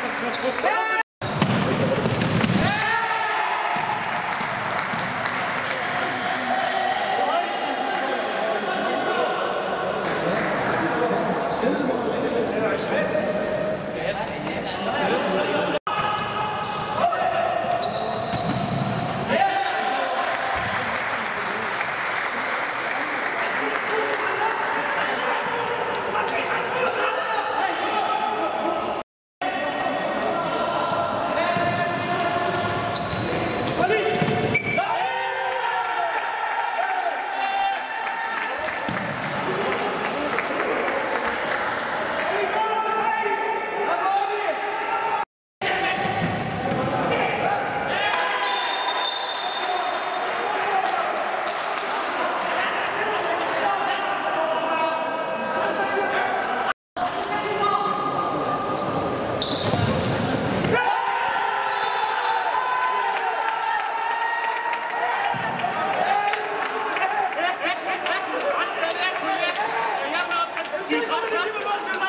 Yeah! Give him a